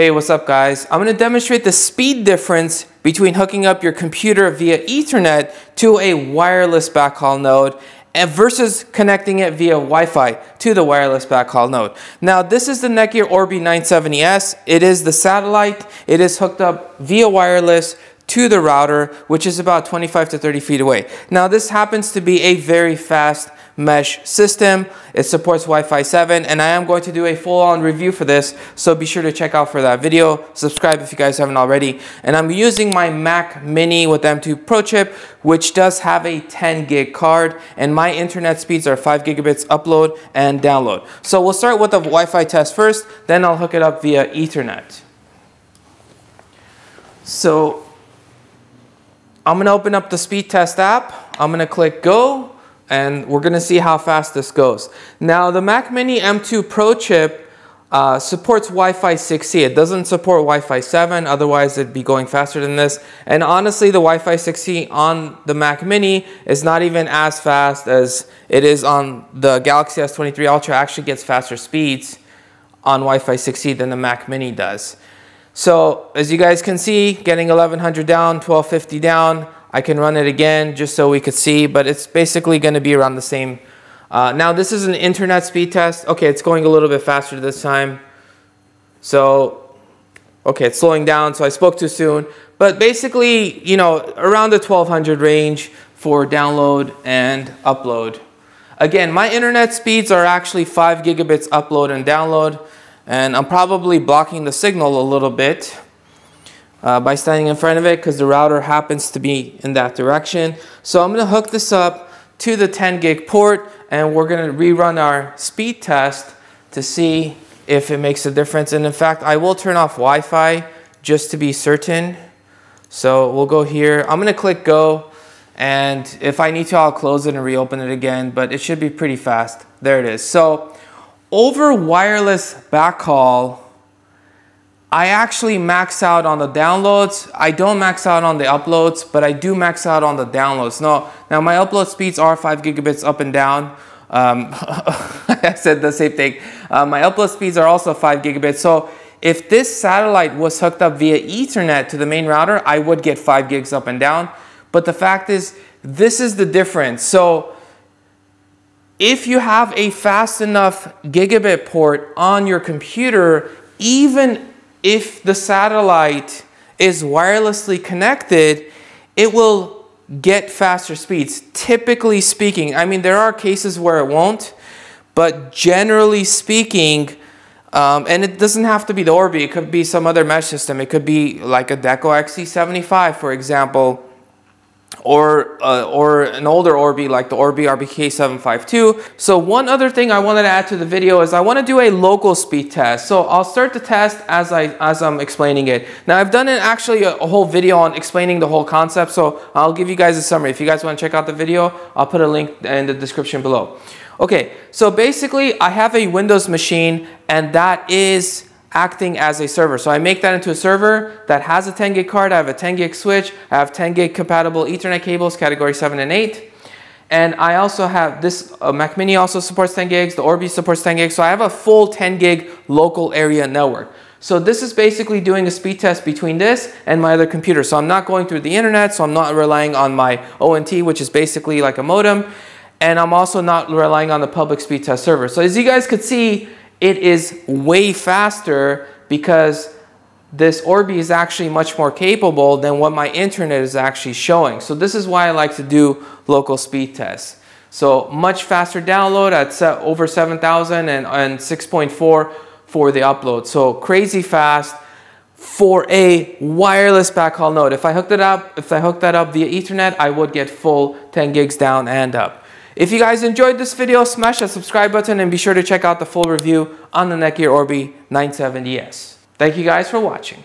Hey, what's up guys? I'm gonna demonstrate the speed difference between hooking up your computer via ethernet to a wireless backhaul node and versus connecting it via Wi-Fi to the wireless backhaul node. Now this is the Netgear Orbi 970S. It is the satellite. It is hooked up via wireless to the router, which is about 25 to 30 feet away. Now this happens to be a very fast mesh system. It supports Wi-Fi 7 and I am going to do a full-on review for this so be sure to check out for that video. Subscribe if you guys haven't already. And I'm using my Mac Mini with M2 Pro chip which does have a 10 gig card and my internet speeds are 5 gigabits upload and download. So we'll start with the Wi-Fi test first then I'll hook it up via Ethernet. So I'm to open up the speed test app. I'm to click go and we're going to see how fast this goes. Now the Mac Mini M2 Pro chip uh, supports Wi-Fi 6E. It doesn't support Wi-Fi 7, otherwise it'd be going faster than this. And honestly, the Wi-Fi 6E on the Mac Mini is not even as fast as it is on the Galaxy S23 Ultra. Actually gets faster speeds on Wi-Fi 6E than the Mac Mini does. So as you guys can see, getting 1100 down, 1250 down, I can run it again just so we could see, but it's basically going to be around the same. Uh, now this is an internet speed test. Okay, it's going a little bit faster this time. So, okay, it's slowing down, so I spoke too soon. But basically, you know, around the 1200 range for download and upload. Again, my internet speeds are actually 5 gigabits upload and download, and I'm probably blocking the signal a little bit uh, by standing in front of it because the router happens to be in that direction. So I'm going to hook this up to the 10 gig port and we're going to rerun our speed test to see if it makes a difference. And in fact, I will turn off Wi-Fi just to be certain. So we'll go here. I'm going to click go. And if I need to, I'll close it and reopen it again. But it should be pretty fast. There it is. So over wireless backhaul, I actually max out on the downloads. I don't max out on the uploads, but I do max out on the downloads. No, now my upload speeds are 5 gigabits up and down. Um, I said the same thing. Uh, my upload speeds are also 5 gigabits. So if this satellite was hooked up via Ethernet to the main router, I would get 5 gigs up and down. But the fact is, this is the difference. So if you have a fast enough gigabit port on your computer, even if the satellite is wirelessly connected, it will get faster speeds. Typically speaking, I mean, there are cases where it won't, but generally speaking, um, and it doesn't have to be the Orbi, it could be some other mesh system. It could be like a Deco XE75, for example, or, uh, or an older Orbi like the Orbi RBK752. So one other thing I wanted to add to the video is I want to do a local speed test. So I'll start the test as, I, as I'm explaining it. Now I've done it actually a, a whole video on explaining the whole concept. So I'll give you guys a summary. If you guys want to check out the video, I'll put a link in the description below. Okay, so basically I have a Windows machine and that is acting as a server. So I make that into a server that has a 10 gig card. I have a 10 gig switch. I have 10 gig compatible ethernet cables, category 7 and 8. And I also have this uh, Mac Mini also supports 10 gigs. The Orbi supports 10 gigs. So I have a full 10 gig local area network. So this is basically doing a speed test between this and my other computer. So I'm not going through the internet. So I'm not relying on my ONT, which is basically like a modem. And I'm also not relying on the public speed test server. So as you guys could see, it is way faster because this Orbi is actually much more capable than what my internet is actually showing. So this is why I like to do local speed tests. So much faster download at over 7,000 and, and 6.4 for the upload. So crazy fast for a wireless backhaul node. If I hooked it up, if I hooked that up via ethernet, I would get full 10 gigs down and up. If you guys enjoyed this video, smash that subscribe button and be sure to check out the full review on the Netgear Orbi 970S. Thank you guys for watching.